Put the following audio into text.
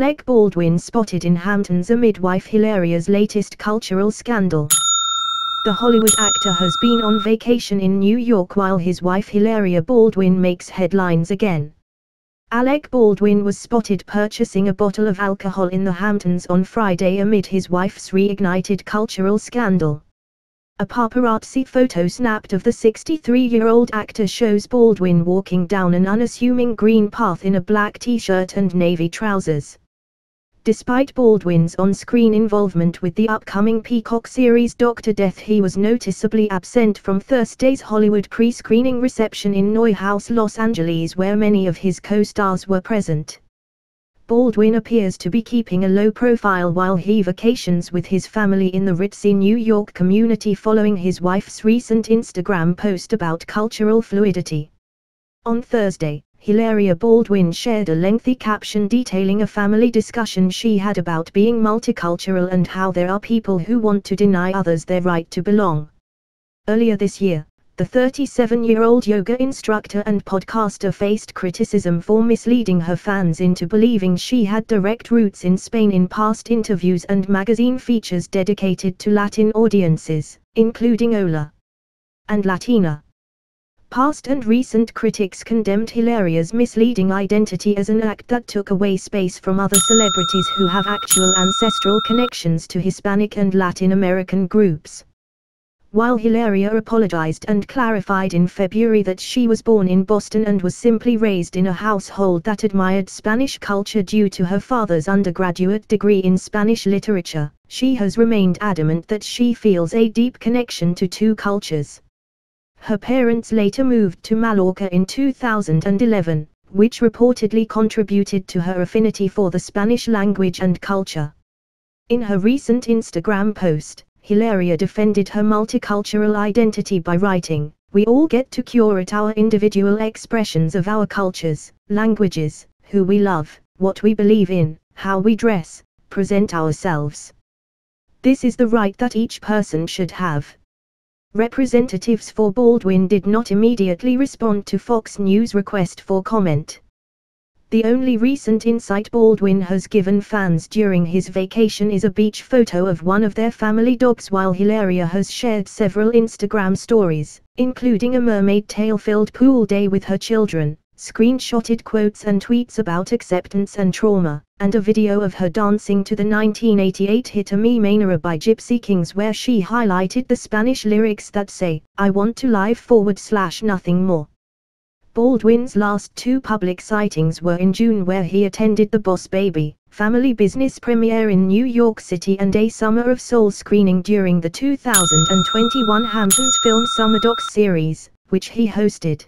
Alec Baldwin spotted in Hamptons amid wife Hilaria's latest cultural scandal. The Hollywood actor has been on vacation in New York while his wife Hilaria Baldwin makes headlines again. Alec Baldwin was spotted purchasing a bottle of alcohol in the Hamptons on Friday amid his wife's reignited cultural scandal. A paparazzi photo snapped of the 63-year-old actor shows Baldwin walking down an unassuming green path in a black t-shirt and navy trousers. Despite Baldwin's on-screen involvement with the upcoming Peacock series Dr. Death he was noticeably absent from Thursday's Hollywood pre-screening reception in NeueHouse, Los Angeles where many of his co-stars were present. Baldwin appears to be keeping a low profile while he vacations with his family in the ritzy New York community following his wife's recent Instagram post about cultural fluidity. On Thursday, Hilaria Baldwin shared a lengthy caption detailing a family discussion she had about being multicultural and how there are people who want to deny others their right to belong. Earlier this year, the 37-year-old yoga instructor and podcaster faced criticism for misleading her fans into believing she had direct roots in Spain in past interviews and magazine features dedicated to Latin audiences, including Hola and Latina. Past and recent critics condemned Hilaria's misleading identity as an act that took away space from other celebrities who have actual ancestral connections to Hispanic and Latin American groups while Hilaria apologized and clarified in February that she was born in Boston and was simply raised in a household that admired Spanish culture due to her father's undergraduate degree in Spanish literature, she has remained adamant that she feels a deep connection to two cultures. Her parents later moved to Mallorca in 2011, which reportedly contributed to her affinity for the Spanish language and culture. In her recent Instagram post, Hilaria defended her multicultural identity by writing, We all get to curate our individual expressions of our cultures, languages, who we love, what we believe in, how we dress, present ourselves. This is the right that each person should have. Representatives for Baldwin did not immediately respond to Fox News' request for comment. The only recent insight Baldwin has given fans during his vacation is a beach photo of one of their family dogs while Hilaria has shared several Instagram stories, including a mermaid tail-filled pool day with her children, screenshotted quotes and tweets about acceptance and trauma, and a video of her dancing to the 1988 hit A Mi Manera by Gipsy Kings where she highlighted the Spanish lyrics that say, I want to live forward slash nothing more. Baldwin's last two public sightings were in June where he attended the Boss Baby, family business premiere in New York City and a Summer of Soul screening during the 2021 Hamptons Film Summer Docs series, which he hosted.